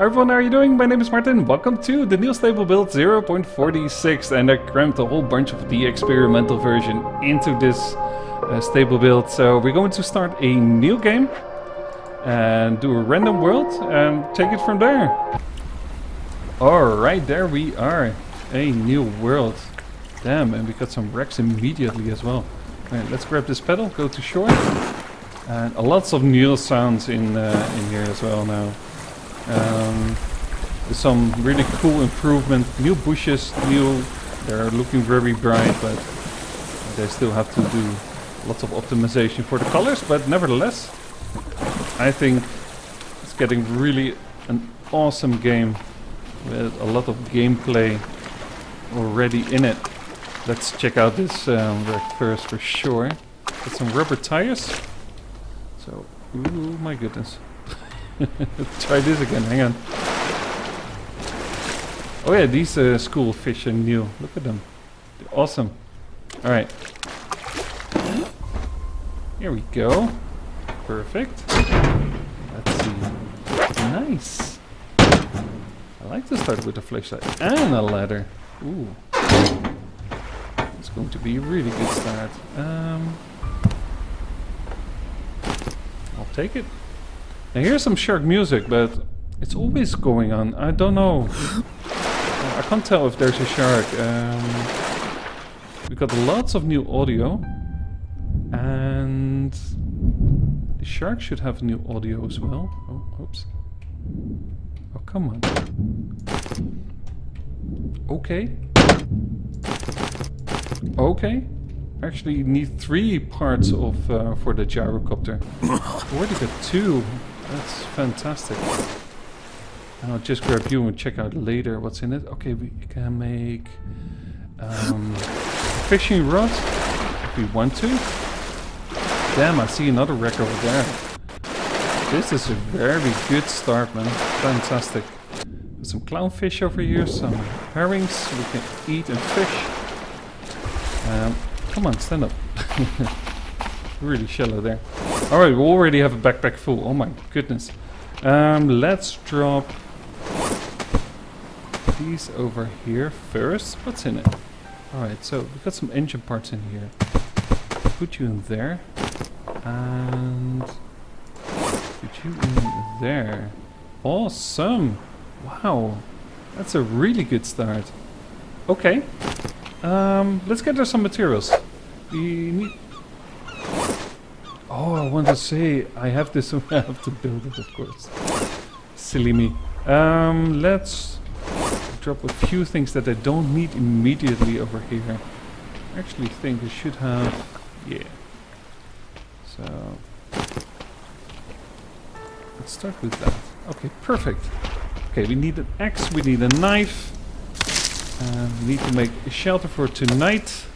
Everyone, how are you doing? My name is Martin. Welcome to the new stable build 0.46 and I crammed a whole bunch of the experimental version into this uh, stable build. So we're going to start a new game and do a random world and take it from there. Alright, there we are. A new world. Damn, and we got some wrecks immediately as well. Let's grab this pedal, go to shore. And lots of new sounds in, uh, in here as well now. Um, some really cool improvement, new bushes, new, they're looking very bright, but they still have to do lots of optimization for the colors, but nevertheless, I think it's getting really an awesome game with a lot of gameplay already in it. Let's check out this um, first for sure. Got some rubber tires. So, ooh my goodness. Let's try this again, hang on. Oh yeah, these uh, school fish are new. Look at them. They're awesome. Alright. Here we go. Perfect. Let's see. Nice. I like to start with a flashlight and a ladder. Ooh. It's going to be a really good start. Um, I'll take it. Now here's some shark music, but it's always going on. I don't know. I can't tell if there's a shark. Um, we got lots of new audio. And the shark should have new audio as well. Oh, oops. Oh, come on. Okay. Okay. Actually need three parts of uh, for the gyrocopter. Where did got two. That's fantastic. And I'll just grab you and check out later what's in it. Okay, we can make um, fishing rod if we want to. Damn, I see another wreck over there. This is a very good start, man. Fantastic. Some clownfish over here, some herrings we can eat and fish. Um, come on, stand up. really shallow there. Alright, we already have a backpack full. Oh my goodness. Um, let's drop these over here first. What's in it? Alright, so we've got some engine parts in here. Put you in there. And put you in there. Awesome! Wow. That's a really good start. Okay. Um, let's get there some materials. We need Oh, I want to say I have this. I have to build it, of course. Silly me. Um, let's drop a few things that I don't need immediately over here. I actually think I should have. Yeah. So let's start with that. Okay, perfect. Okay, we need an axe. We need a knife. We need to make a shelter for tonight.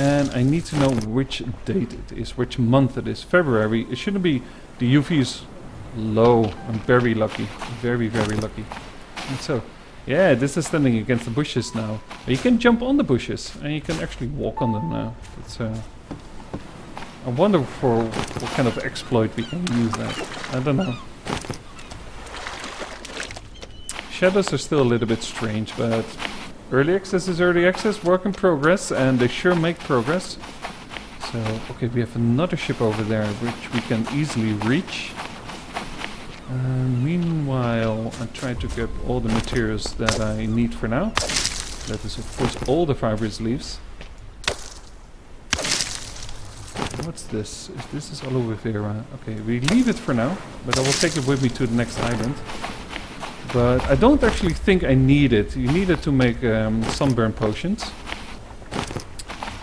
And I need to know which date it is, which month it is. February. It shouldn't be... The UV is low. I'm very lucky. Very, very lucky. And so, yeah, this is standing against the bushes now. You can jump on the bushes and you can actually walk on them now. It's, uh, I wonder for what kind of exploit we can use that. I don't know. Shadows are still a little bit strange, but Early access is early access, work in progress, and they sure make progress. So, okay, we have another ship over there, which we can easily reach. Uh, meanwhile, I try to get all the materials that I need for now. That is, of course, all the fibrous leaves. What's this? This is aloe vera. Okay, we leave it for now, but I will take it with me to the next island. But I don't actually think I need it. You need it to make um, sunburn potions.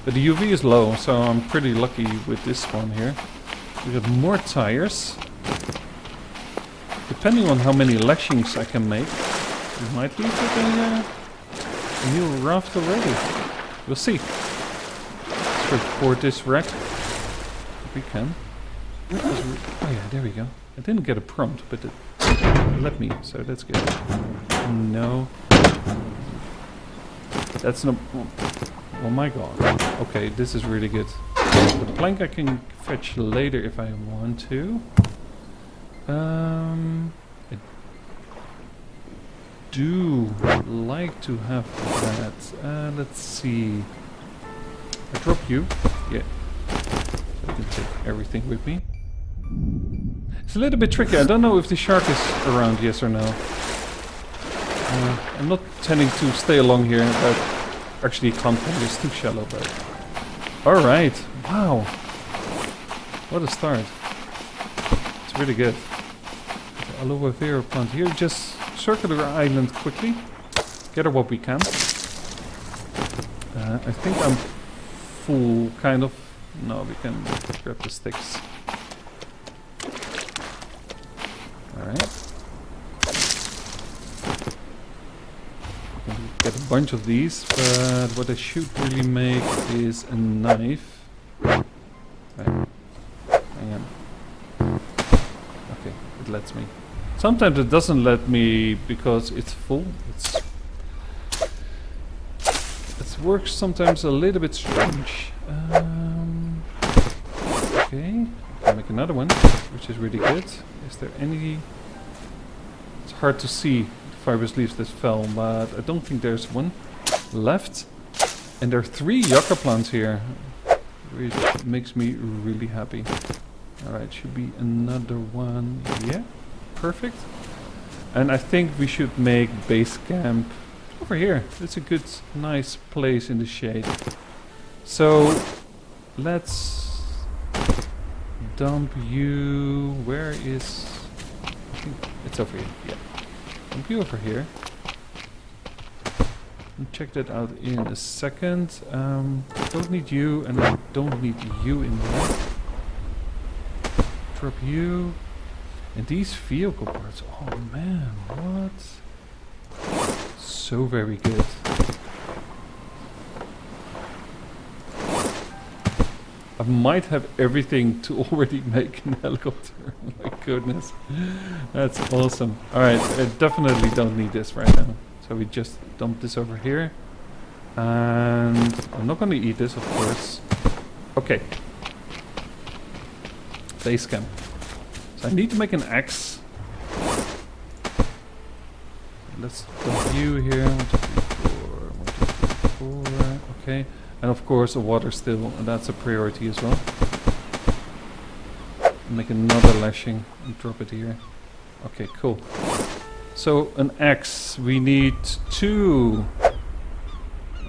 But the UV is low, so I'm pretty lucky with this one here. We got more tires. Depending on how many lashings I can make, we might leave with a, uh, a new raft already. We'll see. Let's report this wreck. If we can. Oh yeah, there we go. I didn't get a prompt, but it let me, so that's good. No. That's no... Oh my god. Okay, this is really good. The plank I can fetch later if I want to. Um, do like to have that. Uh, let's see. I drop you. Yeah. So I can take everything with me. It's a little bit tricky. I don't know if the shark is around, yes or no. Uh, I'm not tending to stay along here, but actually content is too shallow, but... Alright. Wow. What a start. It's really good. The aloe vera plant here. Just circular island quickly. Gather what we can. Uh, I think I'm full, kind of. No, we can grab the sticks. Alright. Get a bunch of these, but what I should really make is a knife. Right. Hang on. Okay, it lets me. Sometimes it doesn't let me because it's full. It's it works sometimes a little bit strange. Um, okay, I'll make another one, which is really good. Is there any? Hard to see fibrous leaves that fell, but I don't think there's one left. And there are three yucca plants here, which makes me really happy. Alright, should be another one. Yeah, perfect. And I think we should make base camp over here. It's a good, nice place in the shade. So, let's dump you... Where is... I it's over here, yeah. Dump you over here. Check that out in a second. Um, don't need you, and I don't need you in there. Drop you. And these vehicle parts, oh man, what? So very good. I might have everything to already make an helicopter. Oh my goodness. That's awesome. Alright, I definitely don't need this right now. So we just dump this over here. And I'm not going to eat this, of course. Okay. Base camp. So I need to make an axe. Let's dump you here. One, two, three, four. One, two, three, four. Okay. And of course a water still, and that's a priority as well. Make another lashing and drop it here. Okay, cool. So an axe, we need two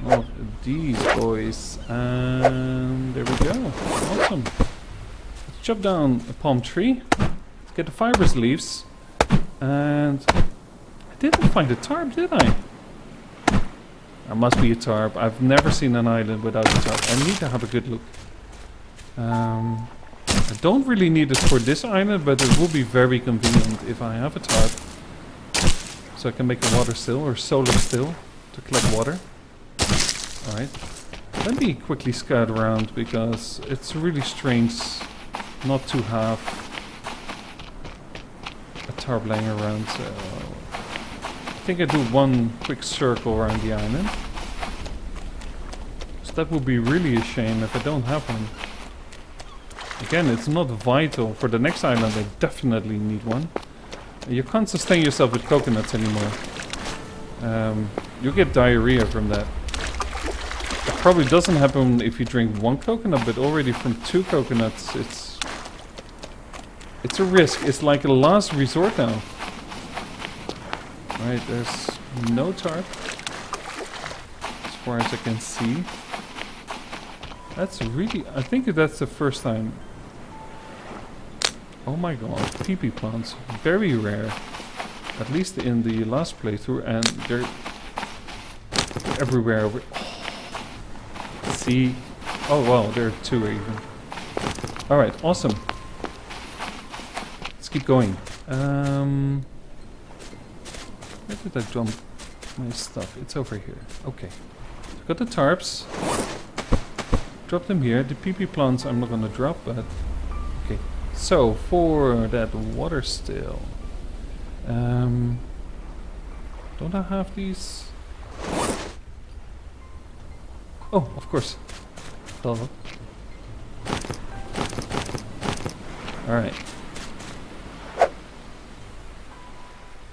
of these boys. And there we go. Awesome. Let's chop down a palm tree. Let's get the fibrous leaves. And I didn't find a tarp, did I? There must be a tarp. I've never seen an island without a tarp. I need to have a good look. Um, I don't really need it for this island, but it will be very convenient if I have a tarp. So I can make a water still or solar still to collect water. Alright. Let me quickly scout around because it's really strange not to have a tarp laying around. So think I do one quick circle around the island. So that would be really a shame if I don't have one. Again, it's not vital. For the next island I definitely need one. You can't sustain yourself with coconuts anymore. Um, you get diarrhea from that. It probably doesn't happen if you drink one coconut, but already from two coconuts, it's... It's a risk. It's like a last resort now. Right, there's no tarp. As far as I can see. That's really... I think that's the first time. Oh my god, PP plants. Very rare. At least in the last playthrough, and they're everywhere. See? Oh wow, there are two even. Alright, awesome. Let's keep going. Um... Did I dump my stuff? It's over here. Okay. Got the tarps. Drop them here. The PP plants I'm not gonna drop, but... Okay. So, for that water still... Um... Don't I have these? Oh, of course. Alright.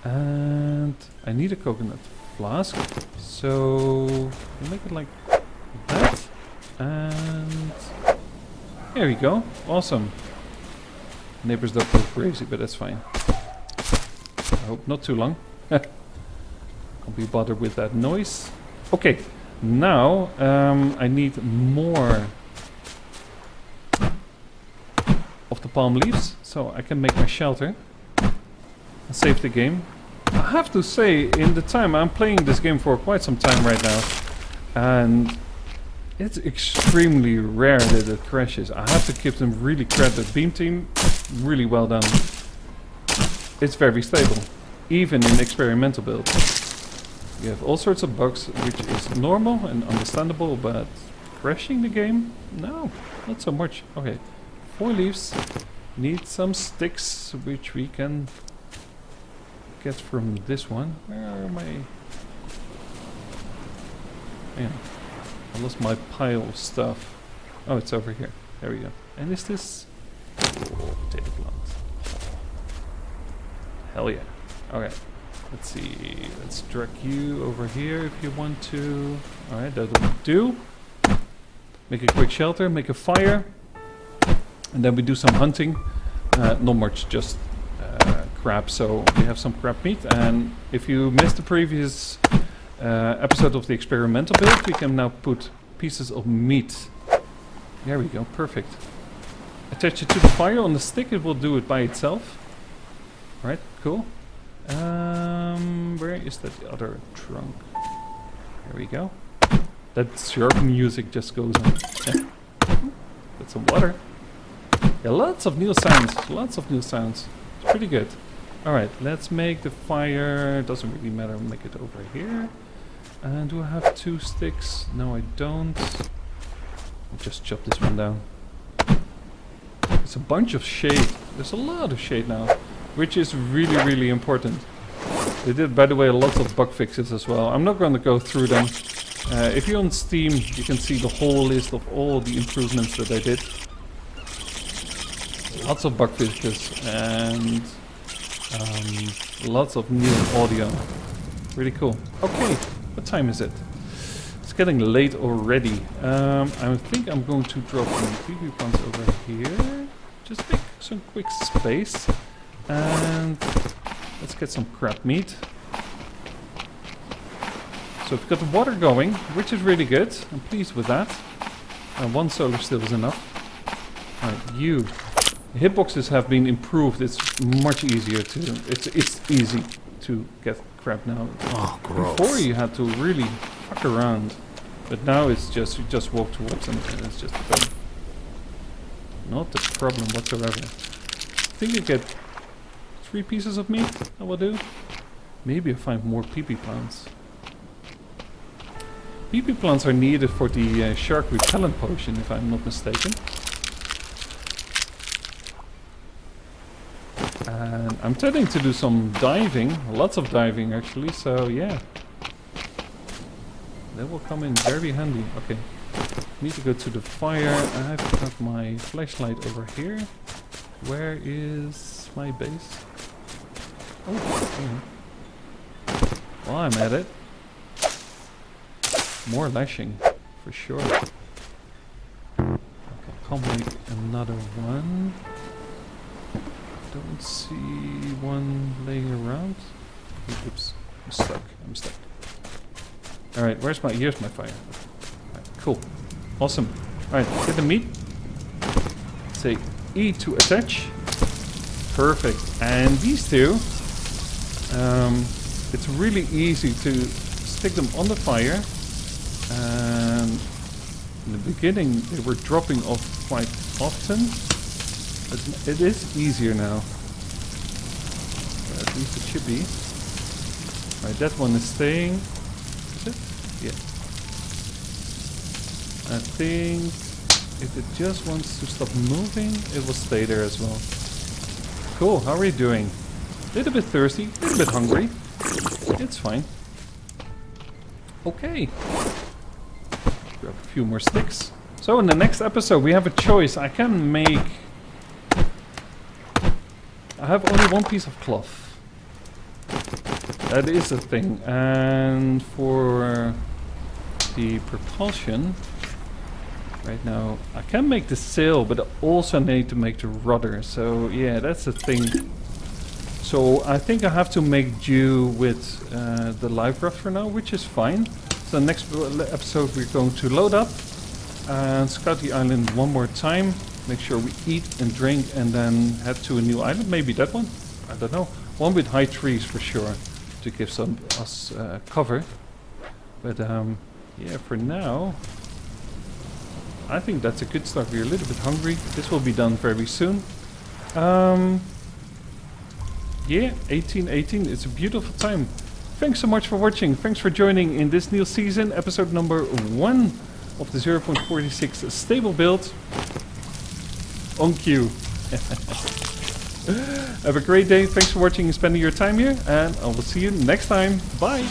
And And I need a coconut flask. So we'll make it like that. And there we go. Awesome. Neighbors don't go crazy, but that's fine. I hope not too long. I'll be bothered with that noise. Okay, now um, I need more of the palm leaves so I can make my shelter and save the game. I have to say, in the time I'm playing this game for quite some time right now, and it's extremely rare that it crashes. I have to give them really credit. Beam Team, really well done. It's very stable, even in experimental builds. You have all sorts of bugs, which is normal and understandable, but crashing the game? No, not so much. Okay, four leaves. Need some sticks, which we can get from this one. Where are my... Man, I lost my pile of stuff. Oh, it's over here. There we go. And is this... Potato plant. Hell yeah. Okay. Let's see. Let's drag you over here if you want to. Alright, that will do. Make a quick shelter, make a fire. And then we do some hunting. Uh, not much, just crab. So we have some crab meat. And if you missed the previous uh, episode of the experimental build, we can now put pieces of meat. There we go, perfect. Attach it to the fire on the stick, it will do it by itself. Right, cool. Um, where is that other trunk? There we go. That sharp music just goes on. Yeah. Got some water. Yeah, lots of new sounds. Lots of new sounds. It's pretty good. Alright, let's make the fire. Doesn't really matter. Make it over here. And do I have two sticks? No, I don't. I'll just chop this one down. It's a bunch of shade. There's a lot of shade now which is really, really important. They did, by the way, lots of bug fixes as well. I'm not going to go through them. Uh, if you're on Steam, you can see the whole list of all the improvements that I did. Lots of bug fixes and um, lots of new audio. Really cool. Okay, what time is it? It's getting late already. Um, I think I'm going to drop some PvP plants over here. Just make some quick space. And let's get some crab meat. So we've got the water going, which is really good. I'm pleased with that. And one solar still is enough. Alright, you. Hitboxes have been improved. It's much easier to... It's, it's easy to get crab now. Oh, gross. Before you had to really fuck around. But now it's just, you just walk towards them and it's just done. Not a problem whatsoever. I think you get three pieces of meat, that will do. Maybe I'll find more PP plants. PP plants are needed for the uh, shark repellent potion, if I'm not mistaken. And I'm tending to do some diving, lots of diving actually, so yeah. That will come in very handy. Okay, need to go to the fire. I have to have my flashlight over here. Where is my base? Oh, While I'm at it, more lashing, for sure. Okay, I'll make another one. Don't see one laying around. Oops, I'm stuck. I'm stuck. All right, where's my? Here's my fire. Right, cool, awesome. All right, get the meat. Say E to attach. Perfect. And these two um, it's really easy to stick them on the fire. And in the beginning they were dropping off quite often. But it is easier now. At least it should be. That one is staying. Is it? Yeah. I think if it just wants to stop moving, it will stay there as well. Cool, how are you doing? A Little bit thirsty, a little bit hungry. It's fine. Okay. Grab a few more sticks. So in the next episode we have a choice. I can make... I have only one piece of cloth. That is a thing. And for the propulsion, right now I can make the sail, but I also need to make the rudder. So yeah, that's a thing. So I think I have to make do with uh, the live raft for now, which is fine. So next episode we're going to load up and scout the island one more time. Make sure we eat and drink and then head to a new island. Maybe that one. I don't know. One with high trees for sure to give some us uh, cover. But um, yeah, for now, I think that's a good start. We're a little bit hungry. This will be done very soon. Um, yeah, 1818. It's a beautiful time. Thanks so much for watching. Thanks for joining in this new season, episode number one of the 0.46 stable build on cue. Have a great day. Thanks for watching and spending your time here. And I will see you next time. Bye.